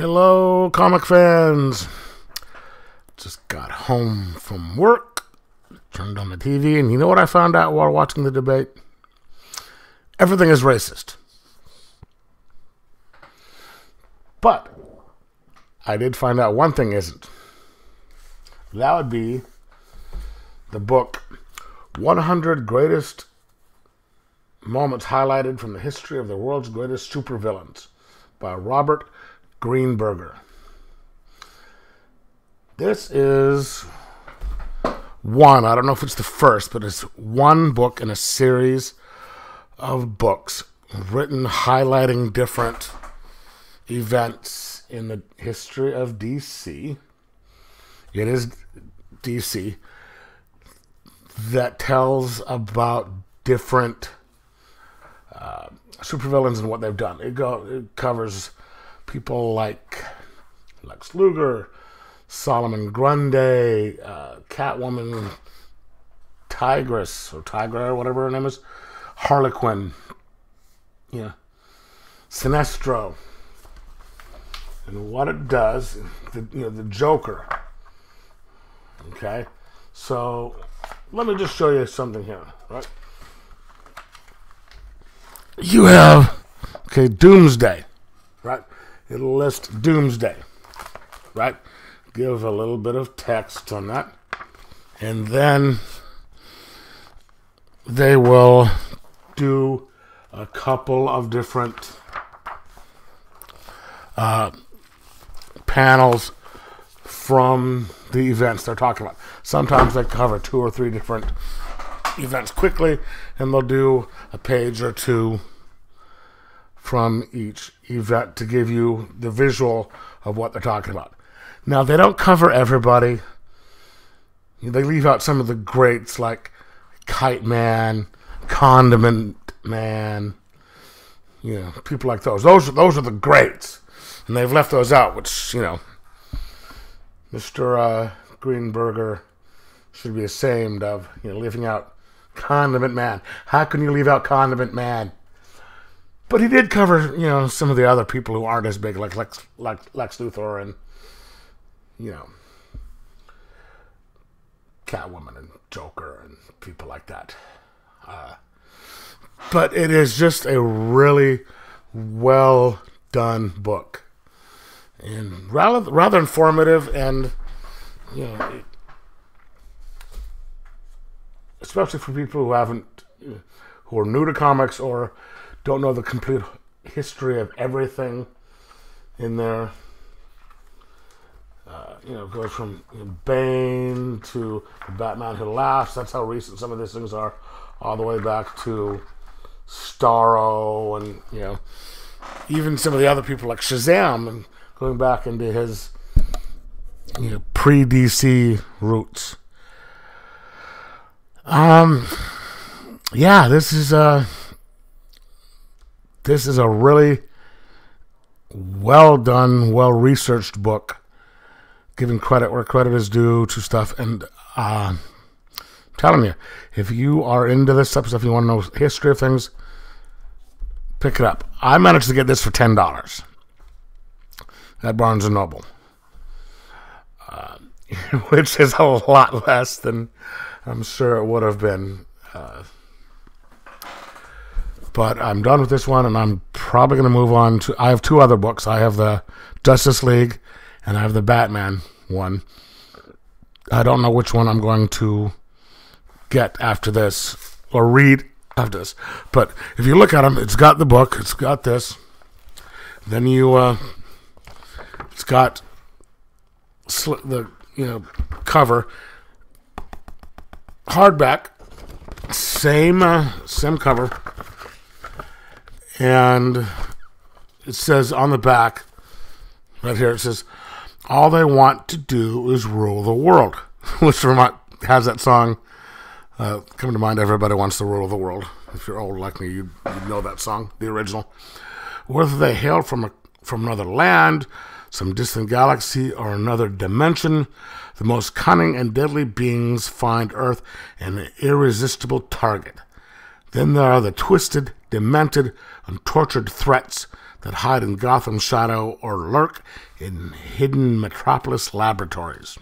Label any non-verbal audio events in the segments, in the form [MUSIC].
comic fans? Just got home from work, turned on the TV, and you know what I found out while watching the debate? Everything is racist. But I did find out one thing isn't. That would be the book 100 Greatest Moments Highlighted from the History of the World's Greatest Supervillains by Robert Greenberger. This is one, I don't know if it's the first, but it's one book in a series of books written highlighting different events in the history of DC. It is DC that tells about different uh, supervillains and what they've done. It, go, it covers people like Lex Luger, Solomon Grundy, uh, Catwoman, Tigress or Tigra or whatever her name is, Harley Quinn, yeah, Sinestro, and what it does, the, you know, the Joker. Okay, so let me just show you something here, right? You have okay, Doomsday? It'll list Doomsday, right? Give a little bit of text on that, and then they will do a couple of different uh, panels from the events they're talking about. Sometimes they cover two or three different events quickly, and they'll do a page or two from each event to give you the visual of what they're talking about. Now, they don't cover everybody. They leave out some of the greats like Kite Man, Condiment Man, you know, people like those. Those those are the greats. And they've left those out, which, you know, Mr. Uh, Greenberger should be ashamed of, you know, leaving out Condiment Man. How can you leave out Condiment Man? But he did cover, you know, some of the other people who aren't as big, like Lex, Lex Luthor and, you know, Catwoman and Joker and people like that. Uh, but it is just a really well done book and rather rather informative and you know especially for people who haven't who are new to comics or don't know the complete history of everything in there uh, you know, goes from Bane to Batman Who Laughs. That's how recent some of these things are, all the way back to Starro, and you know, even some of the other people like Shazam, and going back into his you know pre DC roots. Um, yeah, this is a this is a really well done, well researched book giving credit where credit is due to stuff. And uh, I'm telling you, if you are into this type of stuff, you want to know history of things, pick it up. I managed to get this for ten dollars at Barnes and Noble, uh, [LAUGHS] which is a lot less than I'm sure it would have been. Uh, but I'm done with this one, and I'm probably going to move on to. I have two other books. I have the Justice League and I have the Batman one. I don't know which one I'm going to get after this or read after this. But if you look at them, it's got the book, it's got this. Then you, uh, it's got sl- the you know cover, hardback, same uh, same cover, and it says on the back, right here, it says all they want to do is rule the world, [LAUGHS] which Vermont has that song uh, come to mind. Everybody wants to rule the world. If you're old like me, you you know that song, the original. Whether they hail from a, from another land, some distant galaxy, or another dimension, the most cunning and deadly beings find Earth an irresistible target. Then there are the twisted, demented, and tortured threats that hide in Gotham's shadow or lurk in hidden metropolis laboratories.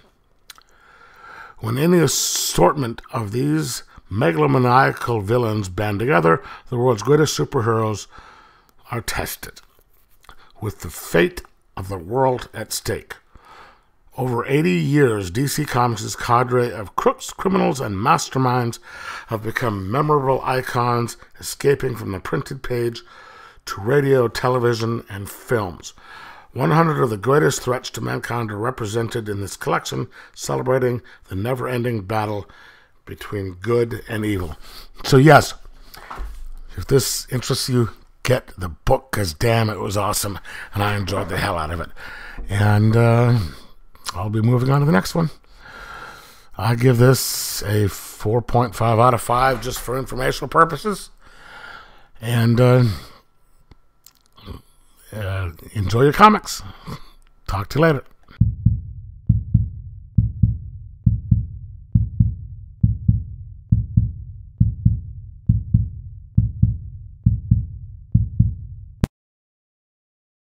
When any assortment of these megalomaniacal villains band together, the world's greatest superheroes are tested, with the fate of the world at stake. Over 80 years, DC Comics' cadre of crooks, criminals, and masterminds have become memorable icons, escaping from the printed page to radio, television, and films. 100 of the greatest threats to mankind are represented in this collection, celebrating the never ending battle between good and evil. So, yes, if this interests you, get the book because damn, it was awesome and I enjoyed the hell out of it. And, uh, I'll be moving on to the next one. I give this a 4.5 out of 5 just for informational purposes. And uh, uh, enjoy your comics. Talk to you later.